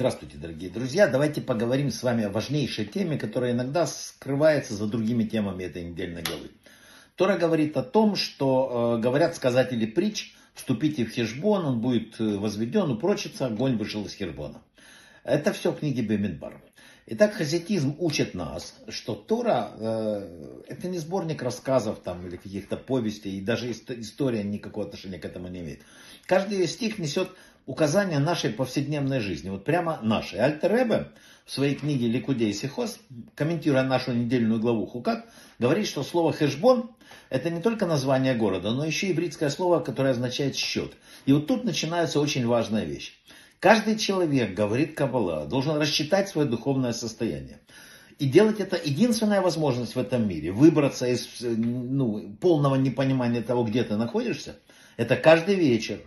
Здравствуйте, дорогие друзья. Давайте поговорим с вами о важнейшей теме, которая иногда скрывается за другими темами этой недельной главы. Тора говорит о том, что э, говорят сказатели притч, вступите в Хешбон, он будет э, возведен, упрочится, огонь вышел из Хешбона. Это все в книге Бемидбар. Итак, хасидизм учит нас, что Тора э, это не сборник рассказов там, или каких-то повестей, и даже история никакого отношения к этому не имеет. Каждый стих несет указания нашей повседневной жизни, вот прямо нашей. Альтер в своей книге «Ликудей Сихос», комментируя нашу недельную главу Хукат, говорит, что слово «хэшбон» это не только название города, но еще и ивритское слово, которое означает «счет». И вот тут начинается очень важная вещь. Каждый человек, говорит Каббала, должен рассчитать свое духовное состояние. И делать это единственная возможность в этом мире, выбраться из ну, полного непонимания того, где ты находишься, это каждый вечер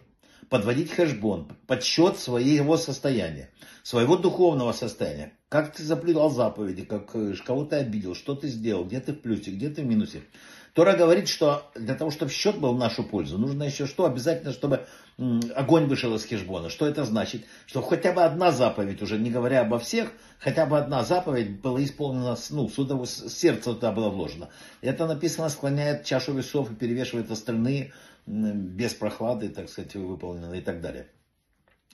подводить хэшбон, подсчет своего состояния, своего духовного состояния. Как ты заплюдал заповеди, как э, кого ты обидел, что ты сделал, где ты в плюсе, где ты в минусе. Тора говорит, что для того, чтобы счет был в нашу пользу, нужно еще что? Обязательно, чтобы огонь вышел из хешбона. Что это значит? Что хотя бы одна заповедь, уже не говоря обо всех, хотя бы одна заповедь была исполнена, ну, судово, сердце туда было вложено. Это написано, склоняет чашу весов и перевешивает остальные без прохлады, так сказать, выполнено и так далее.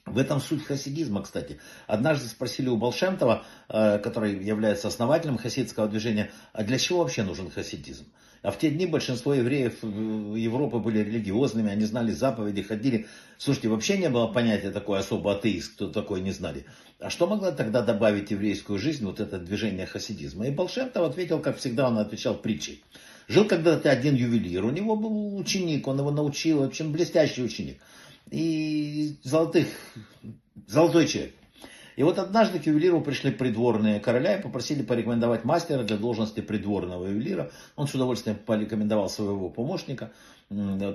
В этом суть хасидизма, кстати. Однажды спросили у Балшемтова, э, который является основателем хасидского движения, а для чего вообще нужен хасидизм? А в те дни большинство евреев э, Европы были религиозными, они знали заповеди, ходили. Слушайте, вообще не было понятия такой особо атеист, кто такой не знали. А что могло тогда добавить еврейскую жизнь вот это движение хасидизма? И Балшемтов ответил, как всегда, он отвечал притчей. Жил когда-то один ювелир, у него был ученик, он его научил, в общем, блестящий ученик. И золотых, золотой человек. И вот однажды к ювелиру пришли придворные короля и попросили порекомендовать мастера для должности придворного ювелира. Он с удовольствием порекомендовал своего помощника.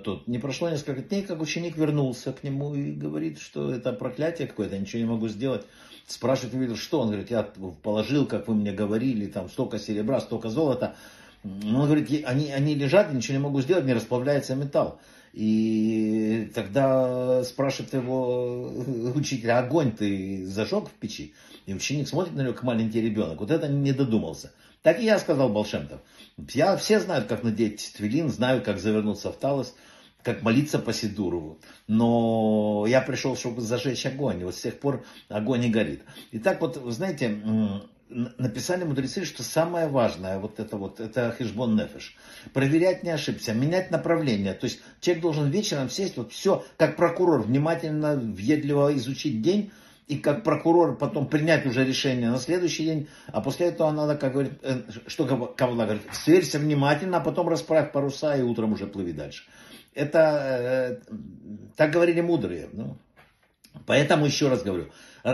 Тут не прошло несколько дней, как ученик вернулся к нему и говорит, что это проклятие какое-то, ничего не могу сделать. Спрашивает ювелир, что? Он говорит, я положил, как вы мне говорили, там столько серебра, столько золота. Он говорит, они, они лежат, ничего не могу сделать, не расплавляется металл. И тогда спрашивает его учитель, «А огонь ты зажег в печи? И ученик смотрит на него, как маленький ребенок. Вот это не додумался. Так и я сказал Болшемтов. Я, все знают, как надеть твилин, знают, как завернуться в талос, как молиться по Сидурову. Но я пришел, чтобы зажечь огонь. И вот с тех пор огонь и горит. И так вот, знаете, написали мудрецы, что самое важное, вот это вот, это хижбон нефеш. Проверять не ошибся, менять направление. То есть человек должен вечером сесть, вот все, как прокурор, внимательно, въедливо изучить день, и как прокурор потом принять уже решение на следующий день, а после этого надо, как говорит, э, что Кавла говорит, сверься внимательно, а потом расправь паруса и утром уже плыви дальше. Это, э, так говорили мудрые. Ну. Поэтому еще раз говорю,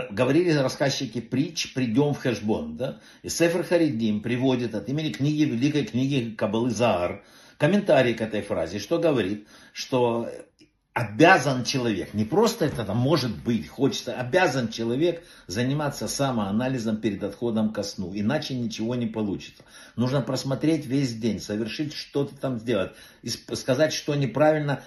говорили рассказчики притч, придем в Хэшбон. Да? И Сефер Харидим приводит от имени книги, великой книги Кабалы Заар, комментарий к этой фразе, что говорит, что обязан человек, не просто это там может быть, хочется, обязан человек заниматься самоанализом перед отходом ко сну, иначе ничего не получится. Нужно просмотреть весь день, совершить что-то там сделать, сказать, что неправильно,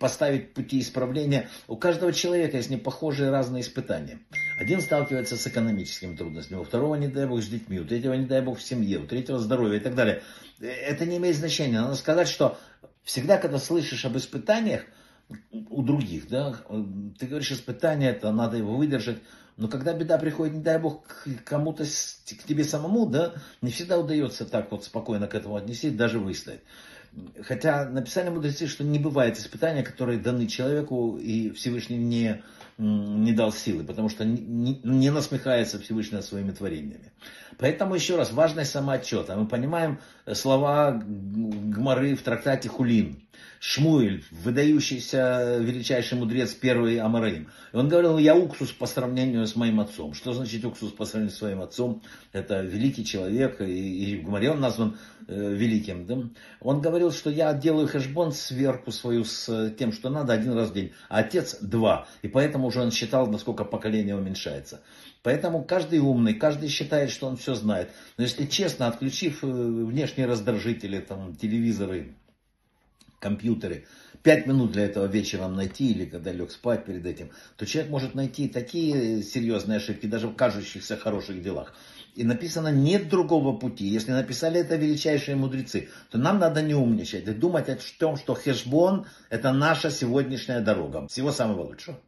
поставить пути исправления. У каждого человека есть непохожие разные испытания. Один сталкивается с экономическими трудностями, у второго, не дай бог, с детьми, у третьего, не дай бог, в семье, у третьего здоровье и так далее. Это не имеет значения. Надо сказать, что всегда, когда слышишь об испытаниях, у других, да, ты говоришь, испытание, это надо его выдержать, но когда беда приходит, не дай бог, к кому-то, к тебе самому, да, не всегда удается так вот спокойно к этому отнестись, даже выстоять. Хотя написали мудрецы, что не бывает испытания, которые даны человеку, и Всевышний не, не дал силы, потому что не, не насмехается Всевышний над своими творениями. Поэтому еще раз, важность самоотчета. Мы понимаем слова Гмары в трактате Хулин. Шмуэль, выдающийся величайший мудрец, первый Амараим. И он говорил, я уксус по сравнению с моим отцом. Что значит уксус по сравнению с своим отцом? Это великий человек, и, и в Гмаре он назван э, великим. Да? Он говорил, что я делаю хэшбон сверху свою с тем, что надо один раз в день, а отец два. И поэтому уже он считал, насколько поколение уменьшается. Поэтому каждый умный, каждый считает, что он все знает. Но если честно, отключив э, внешние раздражители, там, телевизоры, компьютеры, 5 минут для этого вечером найти или когда лег спать перед этим, то человек может найти такие серьезные ошибки, даже в кажущихся хороших делах. И написано, нет другого пути. Если написали это величайшие мудрецы, то нам надо не умничать и думать о том, что хешбон это наша сегодняшняя дорога. Всего самого лучшего.